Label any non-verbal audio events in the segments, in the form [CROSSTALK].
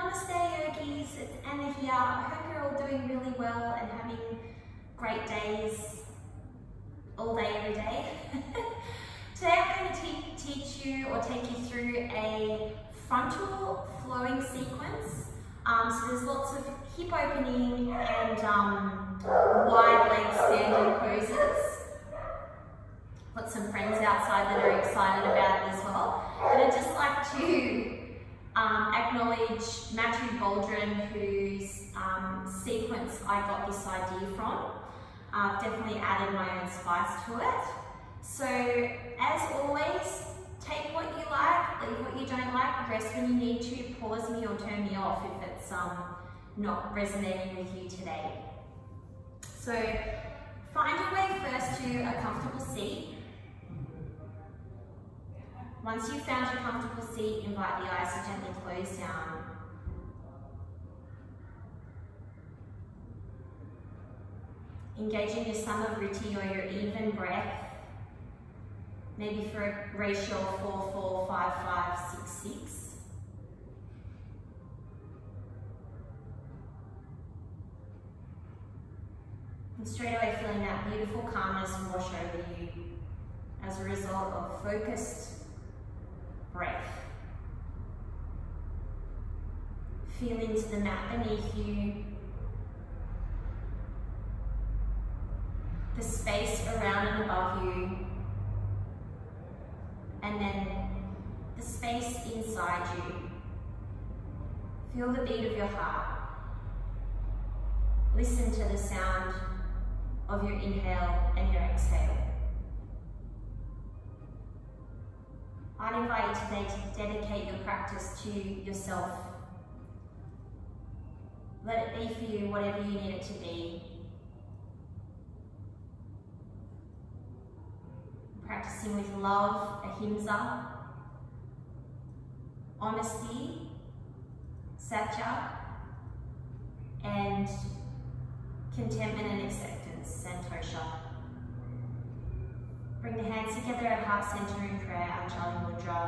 Namaste yogis, it's Anna here. I hope you're all doing really well and having great days all day, every day. [LAUGHS] Today I'm going to te teach you or take you through a frontal flowing sequence. Um, so there's lots of hip opening and um, wide leg standing poses. Got some friends outside that are excited about it as well. And I'd just like to um, acknowledge Matthew Baldwin, whose um, sequence I got this idea from. I've definitely added my own spice to it. So, as always, take what you like, leave what you don't like, rest when you need to, pause me or turn me off if it's um, not resonating with you today. So, find your way first to a comfortable seat. Once you've found your comfortable seat, invite the eyes to gently close down. Engaging your Samavriti or your even breath, maybe for a ratio of 4, 4, 5, 5, 6, 6. And straight away feeling that beautiful calmness wash over you as a result of focused breath. Feel into the mat beneath you. The space around and above you. And then the space inside you. Feel the beat of your heart. Listen to the sound of your inhale and your exhale. I'd invite you today to dedicate your practice to yourself. Let it be for you whatever you need it to be. Practicing with love, ahimsa, honesty, satya, and contentment and acceptance, santosha. Bring the hands together at heart center in prayer, Anjali Mudra.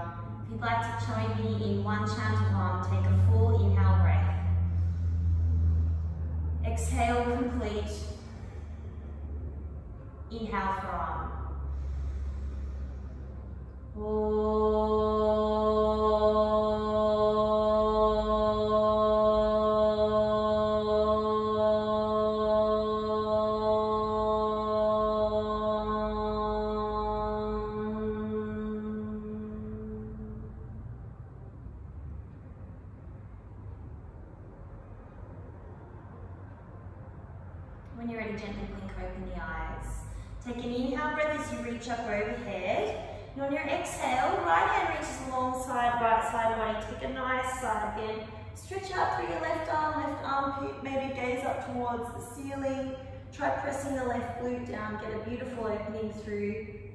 If you'd like to join me in one chant of Om, take a full inhale breath. Exhale complete. Inhale for Om. When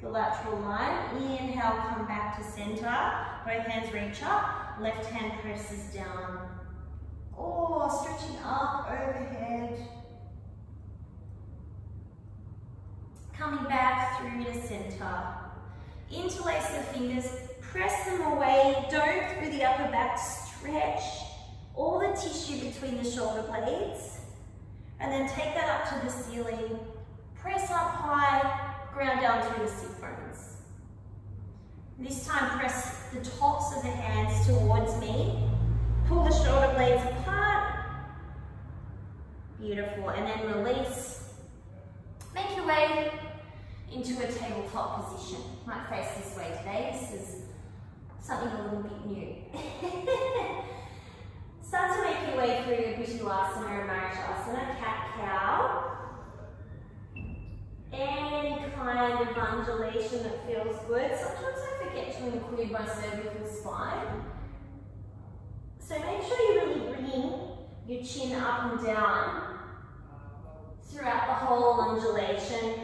the lateral line. Inhale, come back to center. Both hands reach up. Left hand presses down. Oh, stretching up overhead. Coming back through to center. Interlace the fingers, press them away, don't through the upper back, stretch all the tissue between the shoulder blades. And then take that up to the ceiling, press up high, ground down through the sit bones. This time press the tops of the hands towards me, pull the shoulder blades apart. Beautiful, and then release. Make your way into a tabletop position. Might face this way today. This is something a little bit new. [LAUGHS] Start to make your way through your Bhujangasana or Marjaryasana, cat-cow. Any kind of undulation that feels good. Sometimes I forget to include my cervical spine. So make sure you're really bringing your chin up and down throughout the whole undulation.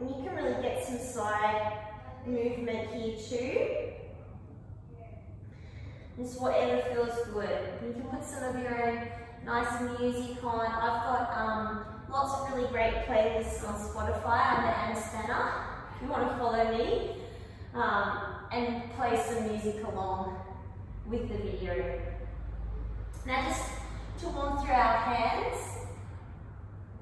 And you can really get some side movement here too. Just whatever feels good. You can put some of your own nice music on. I've got um, lots of really great playlists on Spotify under Anna Spanner, if you want to follow me, um, and play some music along with the video. Now just to warm through our hands,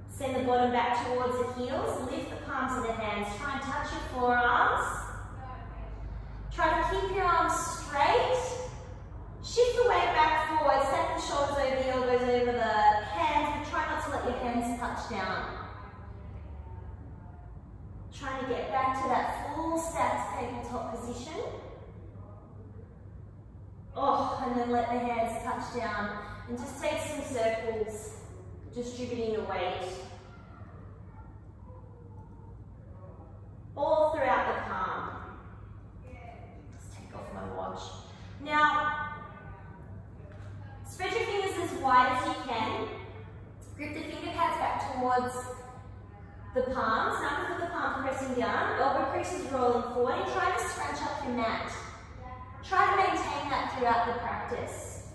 send the bottom back towards the heels, lift the palms of the hands, try and touch your forearms. Try to keep your arms straight. Shift the weight back forward, set the shoulders over the elbows over the hands, but try not to let your hands touch down. Trying to get back to that full stacked tabletop position. Oh, and then let the hands touch down. And just take some circles, distributing the weight. All throughout the palm. Let's take off my watch. Now, spread your fingers as wide as you can. Grip the finger pads back towards the palms. Knuckles of the palms pressing down. Elbow creases rolling forward. And try to scrunch up your mat. Try to maintain that throughout the practice.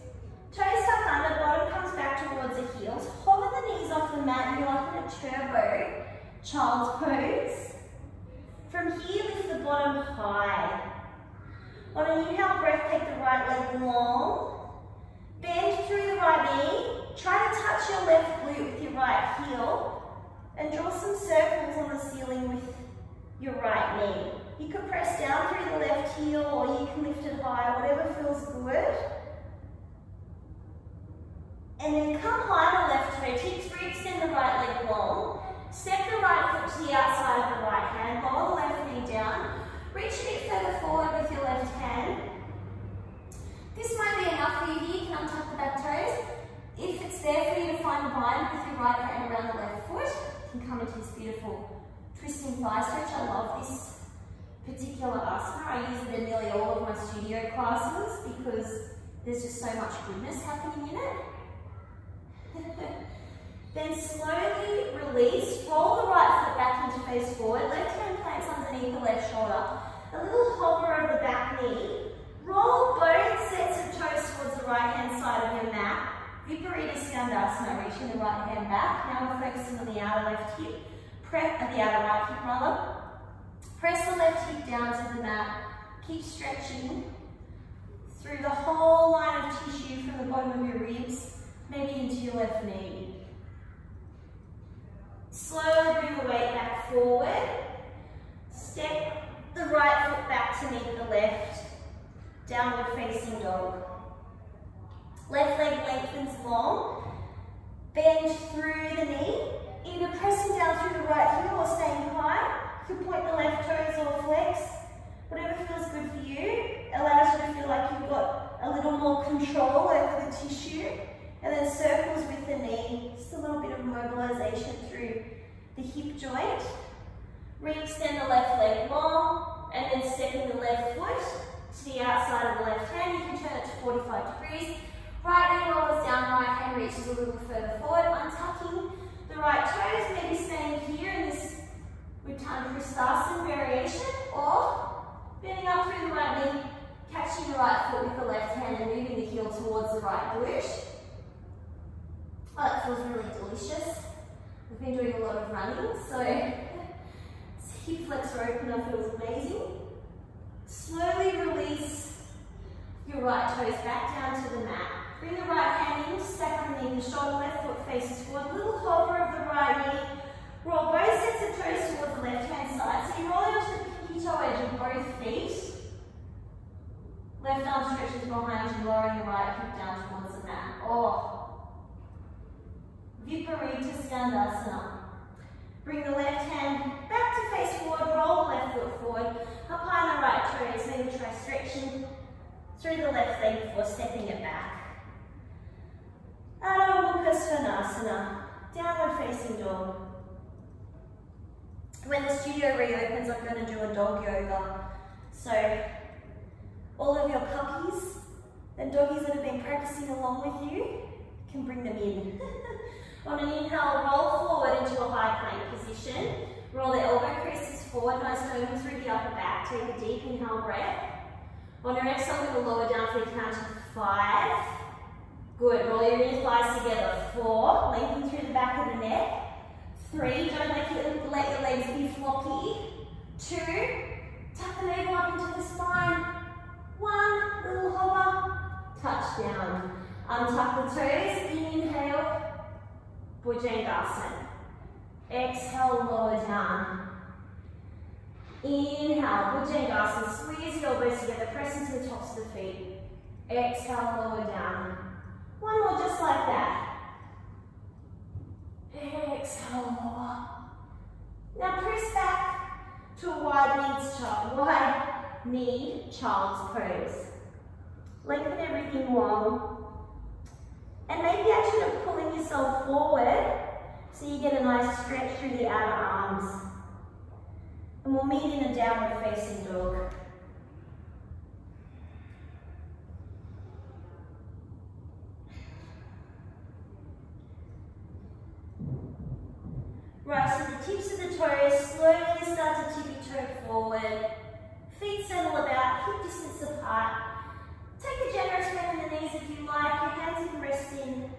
Toes tuck under, bottom comes back towards the heels. Hover the knees off the mat, you're like in a turbo child's pose. From here, lift the bottom high. On an inhale breath, take the right leg long. Bend through the right knee. Try to touch your left glute with your right heel. And draw some circles on the ceiling with your right knee. You can press down through the left heel or you can lift it high, whatever feels good. And then come high on the left toe, cheeks free, extend the right leg long. Step the right foot to the outside of the right hand, lower the left knee down. Reach a bit further forward with your left hand. This might be enough for you here, you can untuck the back toes. If it's there for you to find a bind with your right hand around the left foot, you can come into this beautiful twisting thigh stretch. I love this particular asana. I use it in nearly all of my studio classes because there's just so much goodness happening in it. [LAUGHS] then slowly release, roll the right foot back into face forward, left hand plants underneath the left shoulder, a little hover of the back knee, roll both sets of toes towards the right hand side of your mat, Viparita Skandasana, reaching the right hand back, now we're focusing on the outer left hip, prep, uh, the outer right hip rather, Press the left hip down to the mat. Keep stretching through the whole line of tissue from the bottom of your ribs, maybe into your left knee. Slowly bring the weight back forward. Step the right foot back to meet the left. Downward facing dog. Left leg lengthens long. Bend through the knee. Either pressing down through the right heel or staying high could point the left toes or flex. Whatever feels good for you. Allows you to feel like you've got a little more control over the tissue. And then circles with the knee. Just a little bit of mobilization through the hip joint. Re-extend the left leg long. And then stepping the left foot to the outside of the left hand. You can turn it to 45 degrees. Right knee rolls down, right hand reaches a little further forward, untucking the right toes, maybe staying here in this Uttanasana variation or bending up through the right knee, catching the right foot with the left hand and moving the heel towards the right glute. Oh, that feels really delicious. We've been doing a lot of running, so [LAUGHS] hip flexor opener feels amazing. Slowly release your right toes back down to the mat. Bring the right hand in, stack the shoulder, left foot faces forward, little hover of the right knee, Roll both sets of toes towards the left-hand side. So you roll onto the toe edge of both feet. Left arm stretches behind you, lowering your right hip down towards the mat. Oh. Viparita Skandasana. Bring the left hand back to face forward, roll the left foot forward, up high the right toes, maybe try stretching through the left leg before stepping it back. Adho Mukha Svanasana, downward facing dog. When the studio reopens, I'm going to do a dog yoga. So all of your puppies and doggies that have been practicing along with you can bring them in. [LAUGHS] On an inhale, roll forward into a high plank position. Roll the elbow creases forward, and open through the upper back. Take a deep inhale breath. On your exhale, I'm going to lower down for the count of five. Good, roll your inner thighs together. Four, lengthen through the back of the neck. Three, don't let your, let your legs be floppy. Two, tuck the navel up into the spine. One, little hover, touch down. Untuck the toes, inhale, Bhujangasana. Exhale, lower down. Inhale, Bhujangasana, squeeze the elbows together, press into the tops of the feet. Exhale, lower down. One more just like that. Exhale, lower. Now press back to a wide knees child, wide knee child's pose. Lengthen everything long. And maybe actually pulling yourself forward so you get a nice stretch through the outer arms. And we'll meet in a downward facing dog. Right, so the tips of the toes slowly start to tippy toe forward. Feet settle about hip distance apart. Take a generous bend in the knees if you like. Your hands can rest in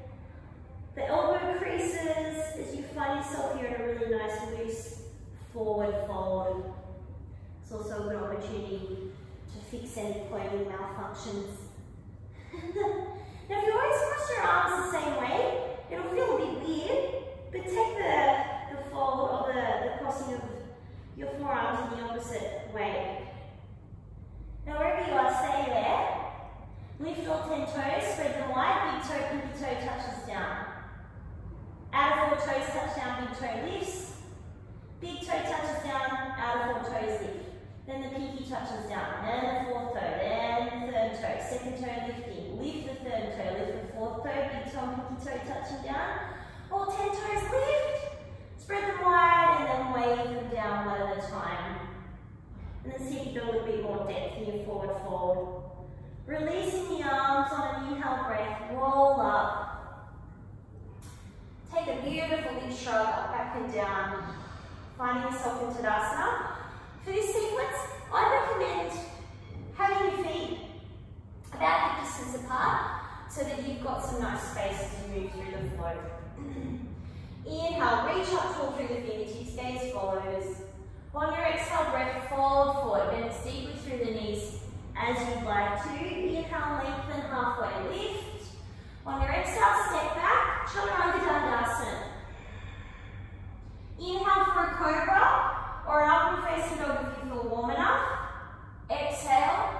the elbow creases as you find yourself here in a really nice loose forward fold. It's also a good opportunity to fix any pointing malfunctions. [LAUGHS] now if you always cross your arms the same way, it'll feel a bit weird, but take the, the fold or the, the crossing of your forearms in the opposite way. Now wherever you are, stay there. Lift all 10 toes, spread them wide, big toe, pinky toe touches down. Out of four toes, touch down, big toe lifts. Big toe touches down, out of four toes lift. Then the pinky touches down, then the fourth toe, then the third toe. Second toe lifting, lift the third toe, lift the fourth toe, big toe, pinky toe touching down. All 10 toes lift. Spread them wide and then wave them down one at a time. And then see if you build a bit more depth in your forward fold. Releasing the arms on an inhale breath, roll up. Take a beautiful big shrug up, back and down. Finding yourself in Tadasana. For this sequence, I recommend having your feet about hip distance apart so that you've got some nice space to move through the flow. [CLEARS THROAT] Inhale, reach up tall through the fingertips, gaze follows. On your exhale breath, fold forward, bend deeply through the knees as you'd like to. Inhale, lengthen halfway, lift. On your exhale, step back, Chaturanga Dandasana. Inhale for a cobra or an upward facing dog if you feel warm enough. Exhale,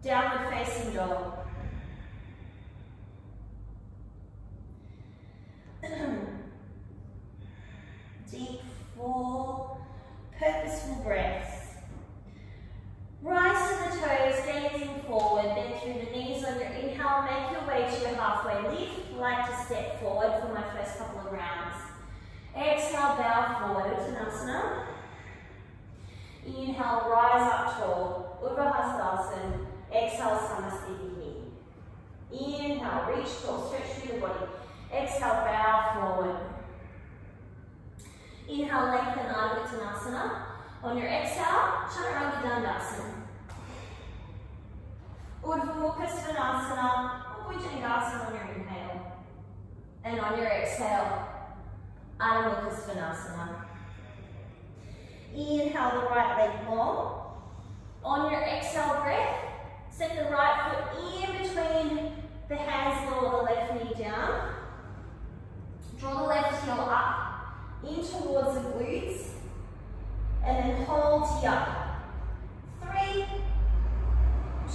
downward facing dog. Deep, full, purposeful breaths. Rise to the toes, gazing forward, bend through the knees on your inhale, make your way to your halfway lift. Like to step forward for my first couple of rounds. Exhale, bow forward, Uttanasana. Inhale, rise up tall, Urdhva Hastasana. Exhale, Samasthiti. Inhale, reach tall, stretch through the body. Exhale, bow forward. Inhale, lengthen Ardha Uttanasana. On your exhale, Chaturanga Dandasana. Urdhva Mukha Svanasana or Bhujangasana on your inhale. And on your exhale, Adho Mukha Svanasana. Inhale the right leg long. On your exhale breath, set the right foot in between the hands, lower the left knee down. Draw the left heel up, in towards the glutes, and then hold here. Three,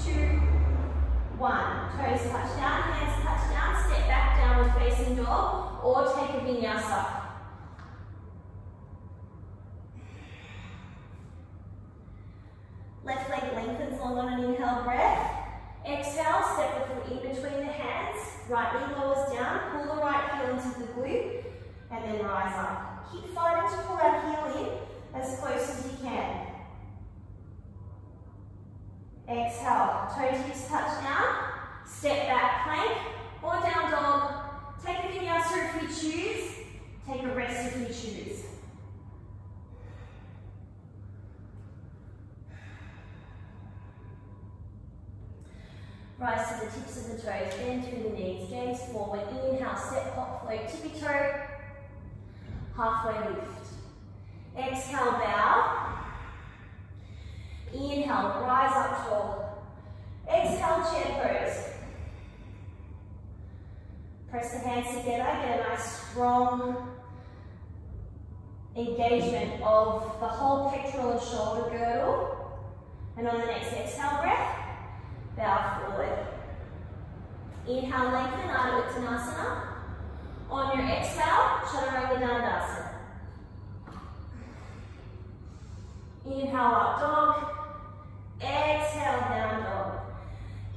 two, Touch down, hands touch down, step back, downward facing dog, or take a vinyasa. Left leg lengthens long on an inhale breath. Exhale, step the foot in between the hands. Right knee lowers down, pull the right heel into the glute, and then rise up. Keep fighting to pull that heel in as close as you can. Exhale, toe tips touch down. Step back plank or down dog. Take a vinyasa if you choose. Take a rest if you choose. Rise to the tips of the toes, bend through the knees, gaze forward, inhale, step, hop, float, tippy toe, halfway lift. Exhale, bow. Inhale, rise up tall. Exhale, chair pose. Press the hands together, get a nice strong engagement of the whole pectoral and shoulder girdle. And on the next exhale breath, bow forward. Inhale, lengthen Ardha Uttanasana. On your exhale, Chaturanga Dandasana. Inhale, up dog. Exhale, down dog.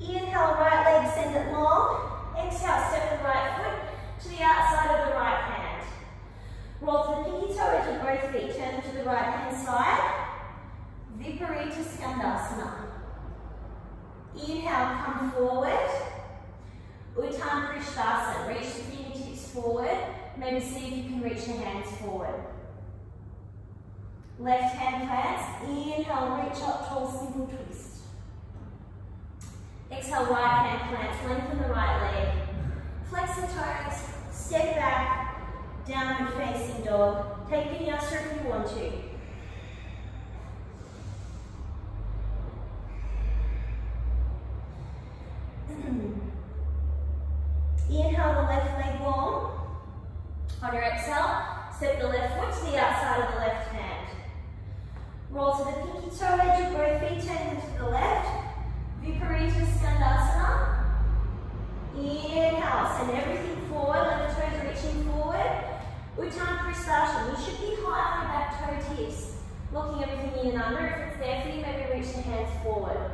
Inhale, right leg, send it long. Exhale, right foot to the outside of the right hand. Roll to the pinky toe edge of both feet, turn to the right hand side. Viparita Skandasana. Inhale, come forward. Uttan Prishtasana, reach the fingertips forward. Maybe see if you can reach the hands forward. Left hand plants, inhale, reach up tall, single twist. Exhale, right hand plants, lengthen the right leg. Flex the toes, step back, downward facing dog. Take the vinyasa if you want to. [CLEARS THROAT] Inhale the left leg long. On your exhale, step the left foot to the outside of the left hand. Roll to the pinky toe edge of both feet, turn them to the left. Viparita Skandasana. Inhale, send everything forward, left toes reaching forward. Uttan Prishtasana, you should be high on your back toe tips. Locking everything in and under. If it's there for you, maybe reach the hands forward.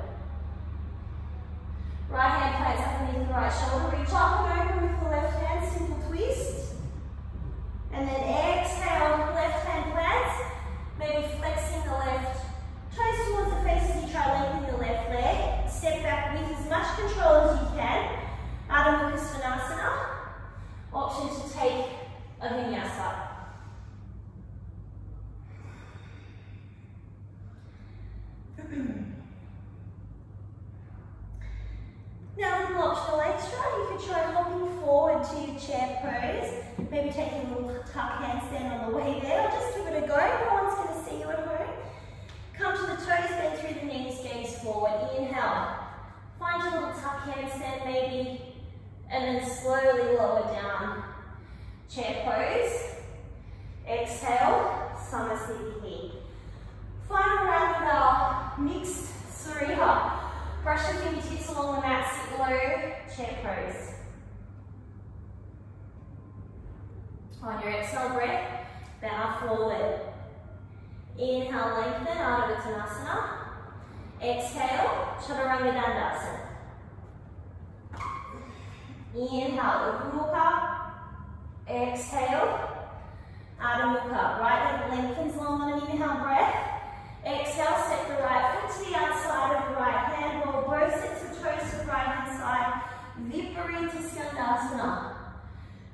Right hand plays underneath the right shoulder, reach up and.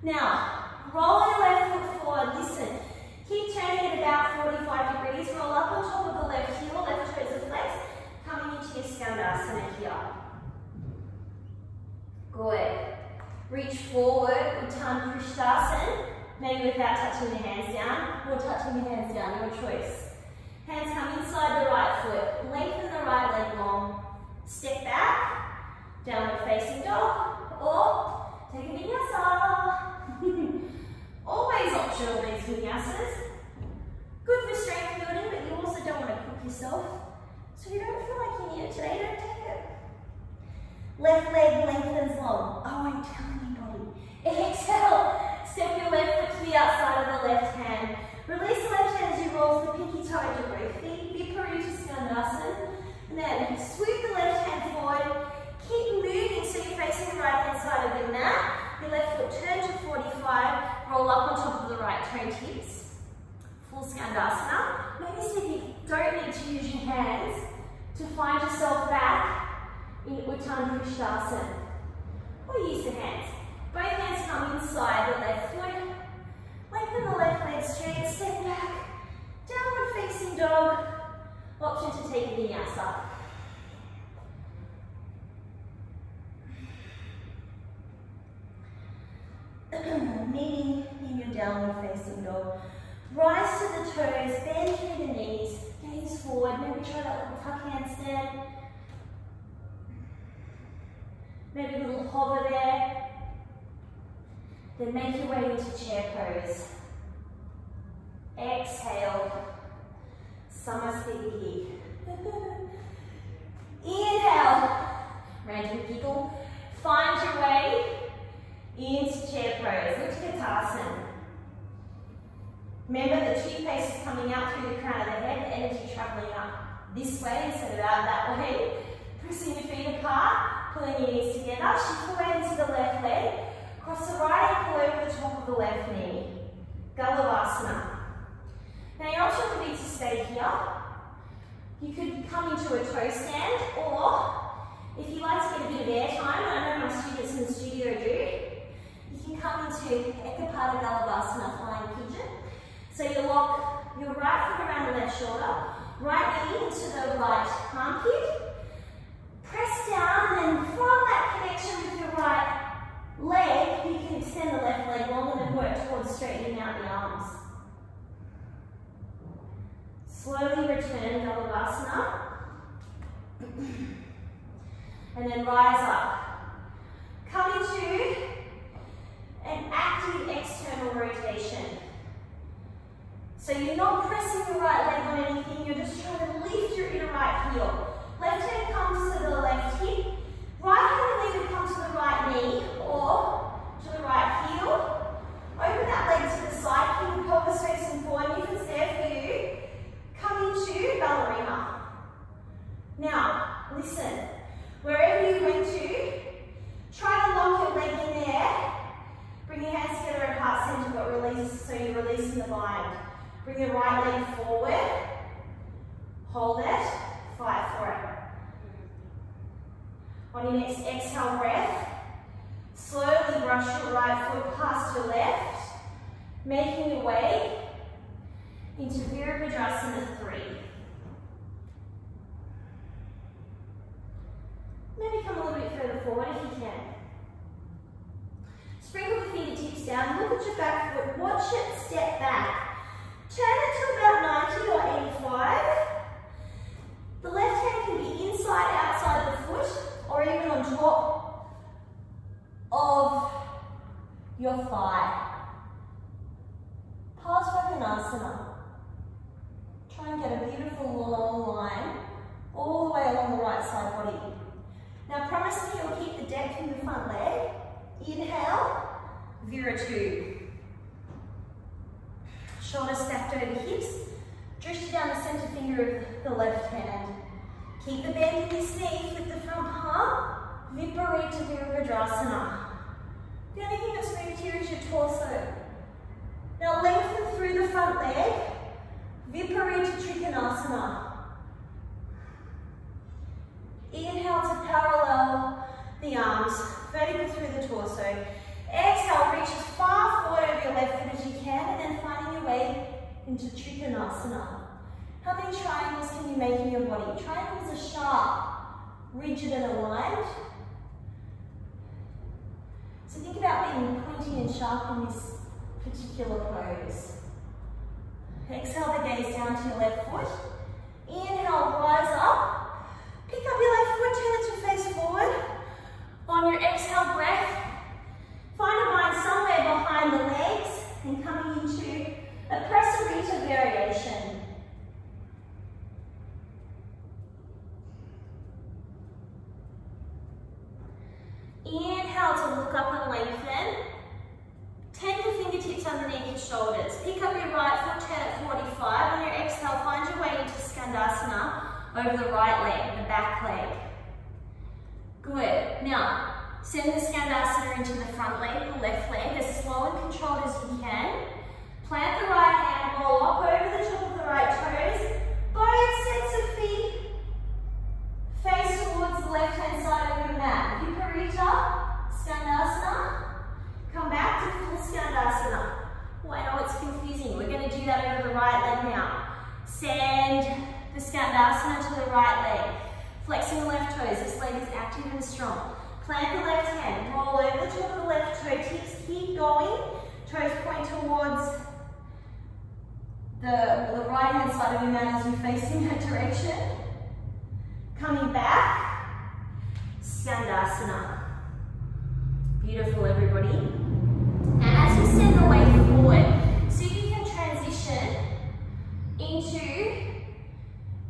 Now, rise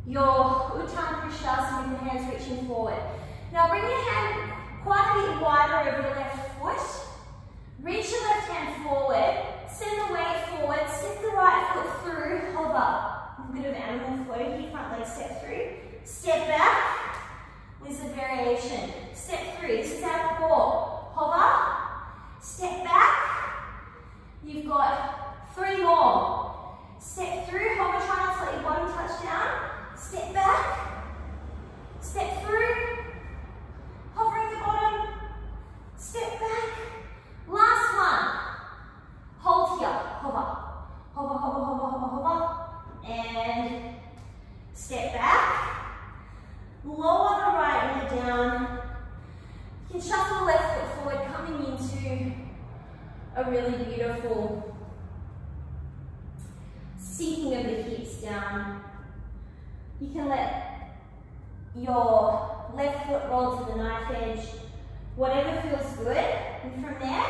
your Uttan Prishtasana with the hands reaching forward. Now bring your hand quite a bit wider over your left foot. Reach your left hand forward, send the weight forward, step the right foot through, hover. A bit of animal flow here, front leg step through. Step back, there's a variation. Step through, step four, hover, step back. You've got three more. Step through, hover, try not to let your bottom touch down. Step back. Step through. Hovering the bottom. Step back. Last one. Hold here. Hover. Hover, hover, hover, hover, hover. And step back. Lower the right knee down. You can shuffle the left foot forward, coming into a really beautiful sinking of the hips down you can let your left foot roll to the knife edge, whatever feels good. And from there,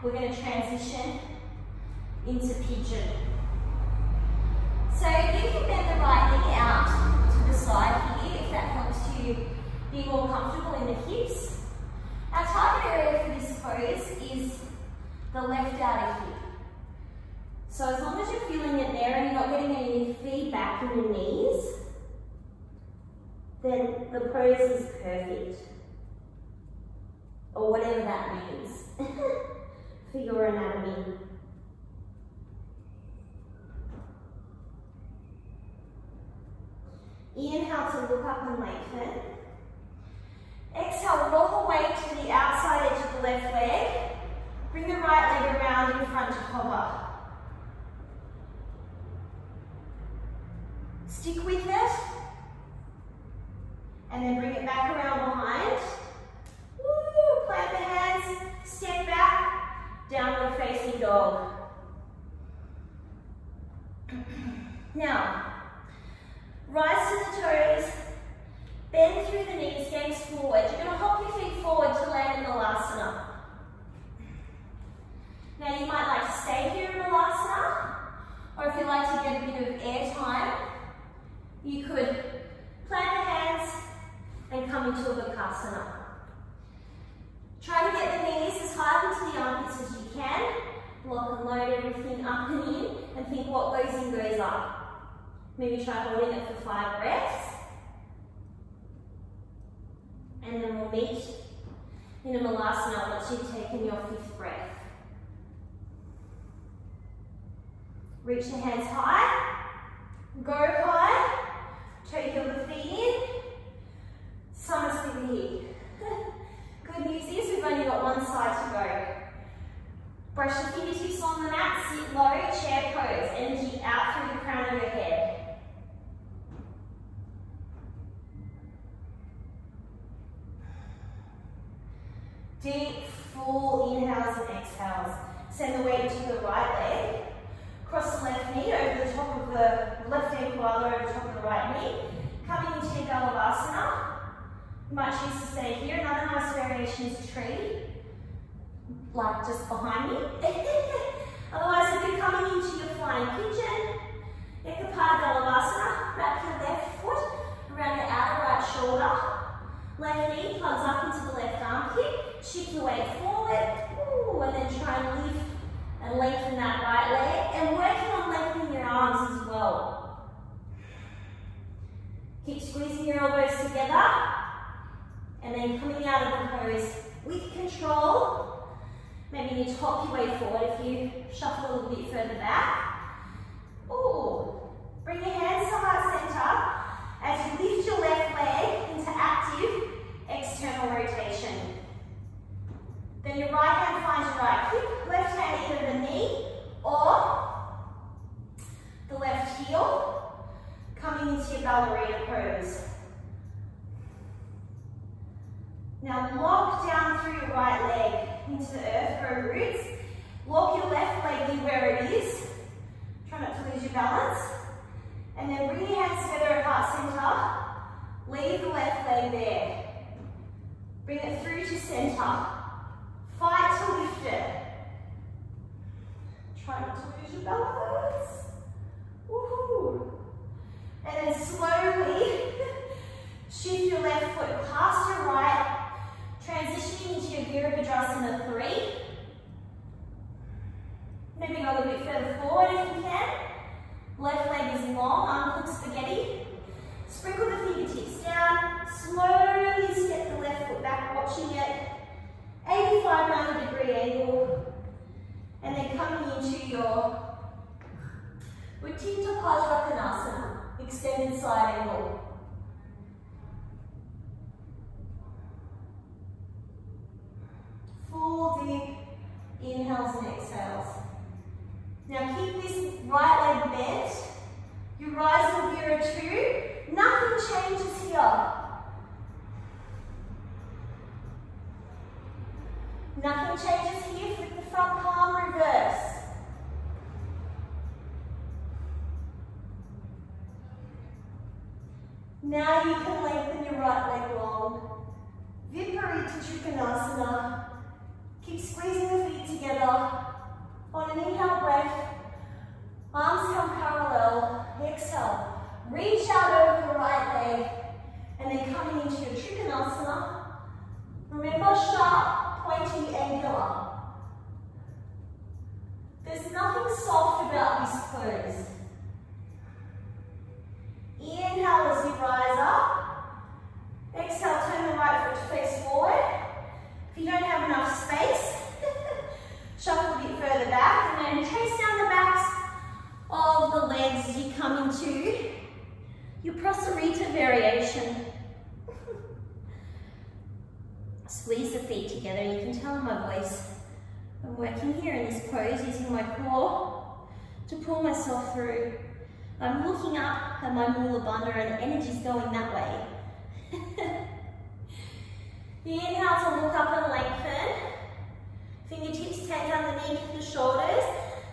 we're going to transition into pigeon. So you can bend the right knee out to the side here if that helps you be more comfortable in the hips. Our target area for this pose is the left outer hip. So as long as you're feeling it there and you're not getting any feedback in your knees, then the pose is perfect. Or whatever that means [LAUGHS] for your anatomy. Inhale to look up and lengthen. Exhale, roll the weight to the outside edge of the left leg. Bring the right leg around in front to hover. Stick with it. And then bring it back around behind. Woo, plant the hands, step back, downward facing dog. [CLEARS THROAT] Now, rise to the toes, bend through the knees, gaze forward. You're going to hop your feet forward to land in Malasana. Now you might like to stay here in Malasana, or if you like to get a bit of air time, you could plant the hands and come into a Bakasana. Try to get the knees as high into the armpits as you can. Lock and load everything up and in, and think what goes in goes up. Maybe try holding it for five breaths. And then we'll meet in a Malasana once you've taken your fifth breath. Reach the hands high, go high, feet in, [LAUGHS] Good news is we've only got one side to go. Brush the fingertips on the mat, sit low, chair pose, energy out through the crown of your head. Deep, full inhales and exhales. Send the weight to the right leg. Cross the left knee over the top of the left ankle over the top of the right knee. Coming into your Galavasana. Might choose to stay here. Another nice variation is tree, like just behind me. [LAUGHS] Otherwise, if you're coming into your flying pigeon, Ekapada Galavasana, wrap your left foot around your outer right shoulder. Left knee plugs up into the left armpit. Shift your weight forward. Ooh, and then try and lift and lengthen that right leg. And working on lengthening your arms as well. Keep squeezing your elbows together. And then coming out of the pose with control. Maybe you top your way forward if you shuffle a little bit further back. Mula Bandha and the energy's going that way. [LAUGHS] Inhale to look up and lengthen. Fingertips take underneath the the shoulders.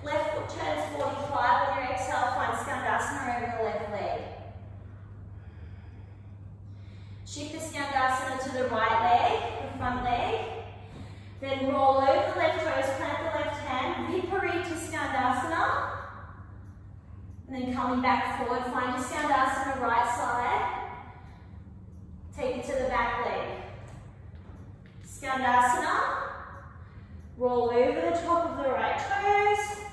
Left foot turns 45. On your exhale, find Skandasana over the left leg. Shift the Skandasana to the right leg, the front leg. Then roll over the left toes, plant the left hand, Viparita Skandasana. And then coming back forward, find your Skandasana right side. Take it to the back leg. Skandasana. Roll over the top of the right toes.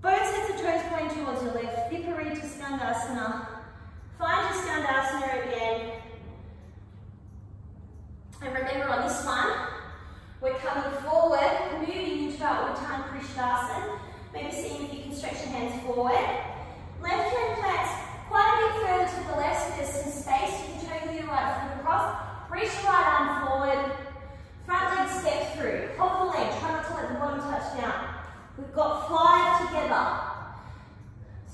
Both sets of toes point towards your left. Viparita Skandasana. Find your Skandasana again. And remember on this one, we're coming forward, moving into our Uttan Prishtasana. Maybe seeing if you can stretch your hands forward. Left hand plants quite a bit further to the left so there's some space. You can totally your right foot across. Reach the right arm forward. Front leg step through. Of the leg. Try not to let the bottom touch down. We've got five together.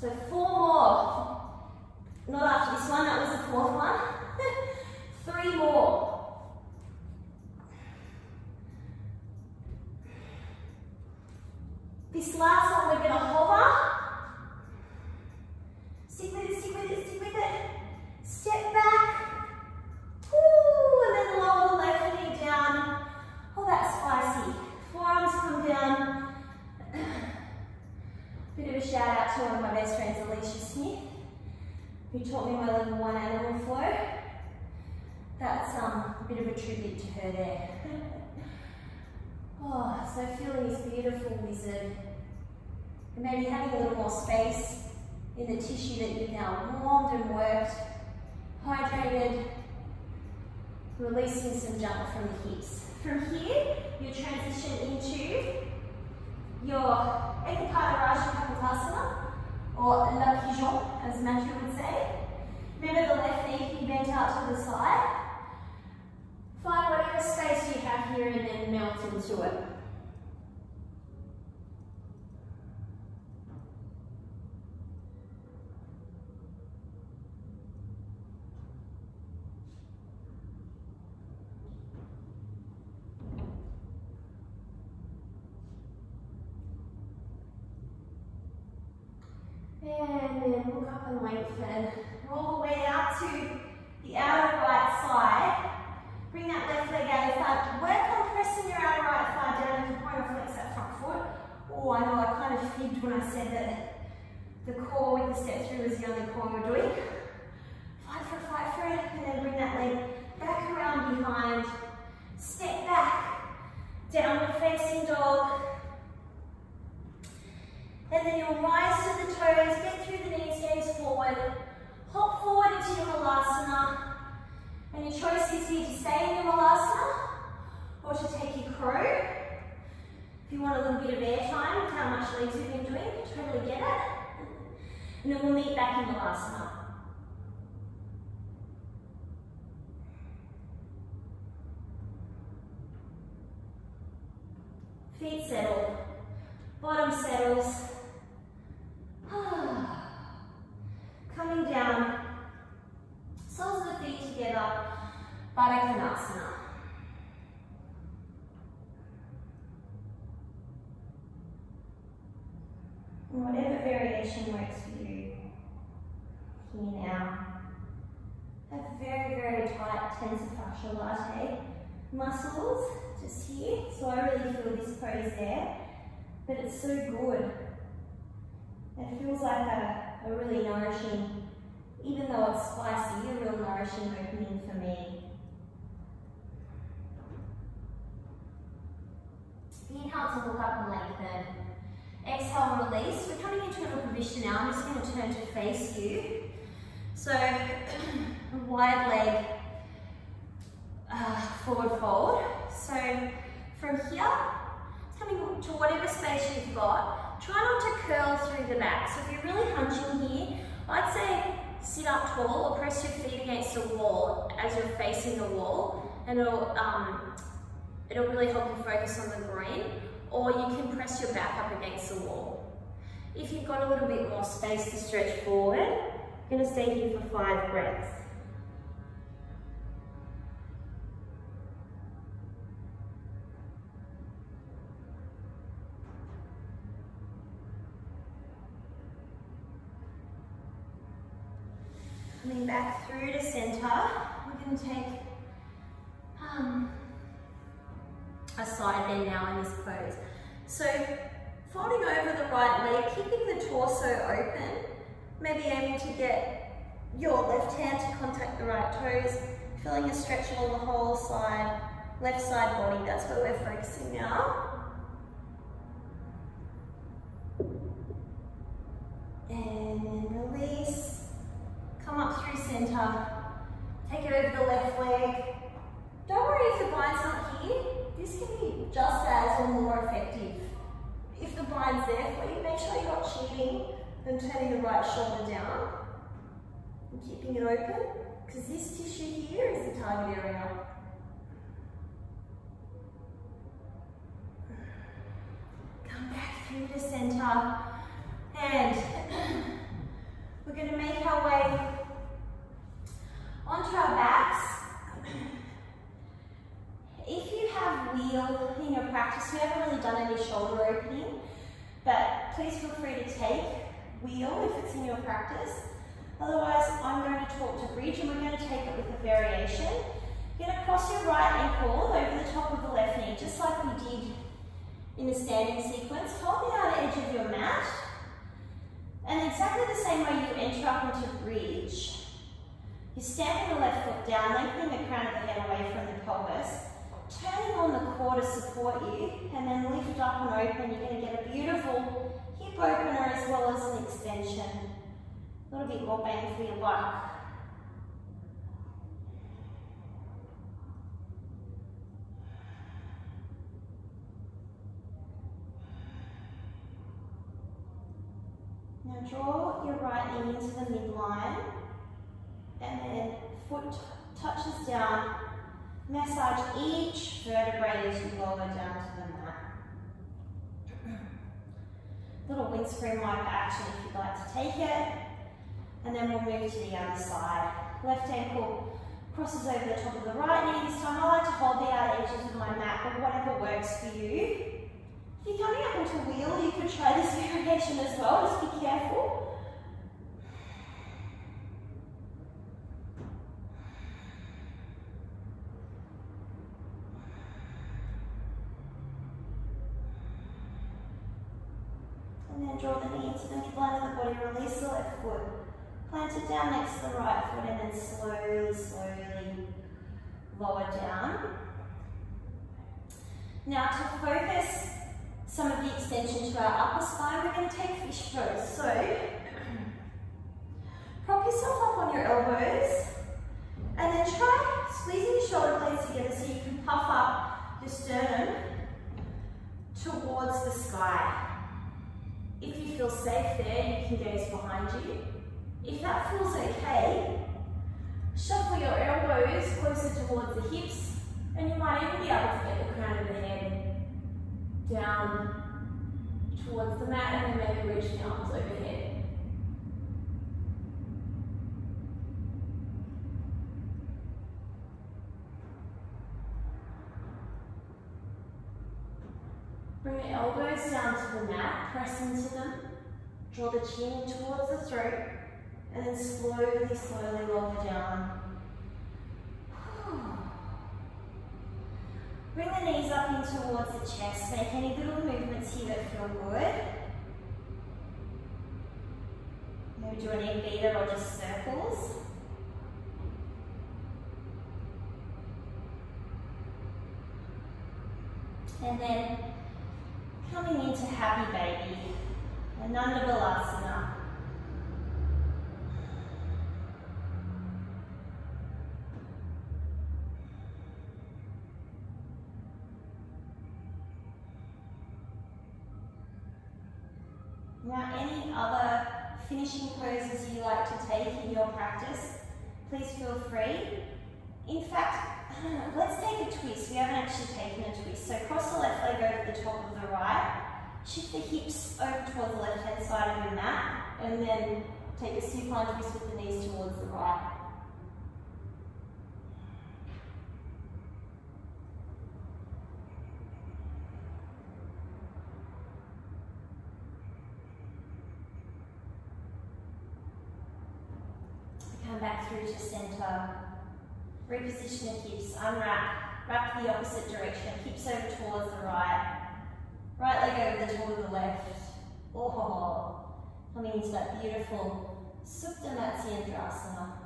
So four more. Not after this one, that was the fourth one. [LAUGHS] Three more. This last one, we're going to hover. Stick with it, stick with it, stick with it. Step back. Ooh, and then lower the left knee down. Oh, that's spicy. Forearms come down. [CLEARS THROAT] Bit of a shout out to one of my best friends, Alicia Smith, who taught me my level one animal flow. That's um, a bit of a tribute to her there. [LAUGHS] Oh, so feeling this beautiful wizard. And maybe having a little more space in the tissue that you've now warmed and worked, hydrated, releasing some jump from the hips. From here, you transition into your Ekapada Raja Kapotasana, or La Pigeon, as Matthew would say. Remember the left knee can be bent out to the side. Find whatever space you here and then melt into it. And then look up and lengthen. Roll the way out to the outer right side. Bring that left leg out in front. Work on pressing your outer right thigh down. You can point or flex that front foot. Oh, I know I kind of fibbed when I said that the core with the step through is the only core we're doing. Fight for it, fight for it. And then bring that leg back around behind. Step back. Downward facing dog. And then you'll rise to the toes, get through the knees, gaze forward. Hop forward into your Malasana. And your choice is here to stay in your Malasana or to take your crow. If you want a little bit of air time with how much legs we've been doing, totally get it. And then we'll meet back in Malasana. Feet settle, bottom settles. [SIGHS] Coming down, soles of the feet together, Baddha Konasana. Whatever variation works for you here now. latae muscles just here. So I really feel this pose there, but it's so good. It feels like a, a really nourishing, even though it's spicy, a real nourishing opening for me. Inhale to look up and lengthen. Exhale, release. We're coming into a little position now. I'm just going to turn to face you. So, [CLEARS THROAT] wide leg uh, forward fold. So, from here, coming to whatever space you've got, try not to curl through the back. So if you're really hunching here, I'd say sit up tall or press your feet against the wall as you're facing the wall and it'll um, It'll really help you focus on the groin, or you can press your back up against the wall. If you've got a little bit more space to stretch forward, you're going to stay here for five breaths. Coming back through to center, we're going to take um, a side bend now in this pose. So folding over the right leg, keeping the torso open, maybe aiming to get your left hand to contact the right toes, feeling a stretch along the whole side, left side body, that's where we're focusing now. And release, come up through center, take it over the left leg. Don't worry if the bind's not this can be just as or more effective. If the bind's there for you, make sure you're not cheating and turning the right shoulder down and keeping it open because this tissue here is the target area. Come back through the center and we're going to make our way onto our backs if you have wheel in your practice, we haven't really done any shoulder opening, but please feel free to take wheel if it's in your practice. Otherwise, I'm going to talk to bridge and we're going to take it with a variation. You're going to cross your right ankle over the top of the left knee, just like we did in the standing sequence. Hold the outer edge of your mat. And exactly the same way you enter up into bridge. You're stamping the left foot down, lengthening the crown of the head away from the pelvis turning on the core to support you, and then lift up and open. You're going to get a beautiful hip opener as well as an extension. A little bit more bang for your buck. Now draw your right knee into the midline, and then foot touches down Massage each vertebrae as you lower down to the mat. Little windscreen-like action if you'd like to take it. And then we'll move to the other side. Left ankle crosses over the top of the right knee. This time I like to hold the outer edges of my mat, but whatever works for you. If you're coming up into wheel, you could try this variation as well. Just be careful. draw the knee into the midline of the body, release the left foot. Plant it down next to the right foot and then slowly, slowly lower down. Now to focus some of the extension to our upper spine, pose. So, [CLEARS THROAT] prop yourself up on your elbows and then try squeezing your shoulder blades together so you can puff up your sternum towards the sky. If you feel safe there, you can gaze behind you. If that feels okay, shuffle your elbows closer towards the hips, and you might even be able to get the crown of the head down towards the mat and then maybe reach the arms overhead. Bring the elbows down to the mat, press into them. Draw the chin towards the throat, and then slowly, slowly lower down. Bring the knees up in towards the chest. Make any little movements here that feel good. Maybe do an egg beater or just circles. And then coming into happy baby, Ananda Balasana. Finishing poses you like to take in your practice, please feel free. In fact, let's take a twist. We haven't actually taken a twist. So cross the left leg over the top of the right, shift the hips over towards the left hand side of your mat, and then take a supine twist with the knees towards the right. Come back through to. Reposition the hips, unwrap, wrap the opposite direction, hips over towards the right. Right leg over the top of the left. Oh, coming into that beautiful Supta Matsyendrasana.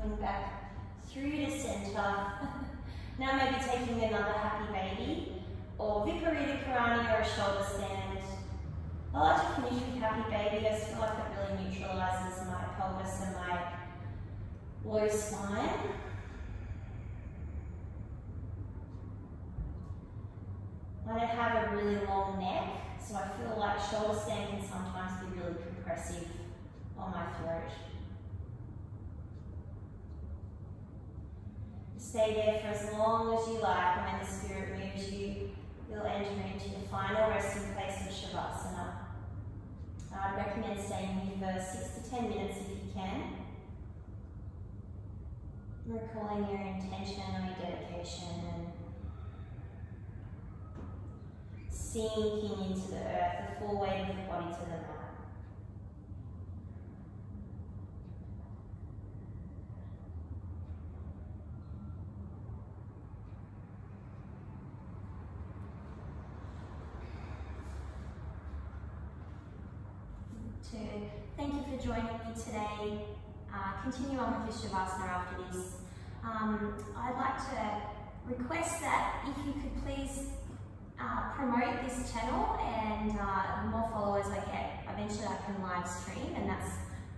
coming back through to center. [LAUGHS] now maybe taking another happy baby or Viparita Karani or a shoulder stand. I like to finish with happy baby. I feel like it really neutralizes my pelvis and my low spine. I don't have a really long neck, so I feel like shoulder stand can sometimes be really compressive on my throat. Stay there for as long as you like, and when the spirit moves you, you'll enter into the final resting place of Shavasana. I'd recommend staying here for six to ten minutes if you can. Recalling your intention or your dedication and sinking into the earth, the full weight of the body to the mat. To thank you for joining me today. Uh, continue on with your Shavasana after this. Um, I'd like to request that if you could please uh, promote this channel and uh, the more followers I get, eventually I can live stream and that's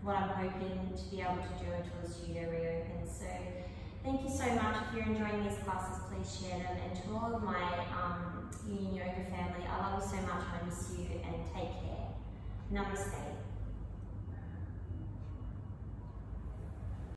what I'm hoping to be able to do until the studio reopens. So thank you so much. If you're enjoying these classes, please share them. And to all of my um, Union Yoga family, I love you so much. I miss you and take care. Namaste.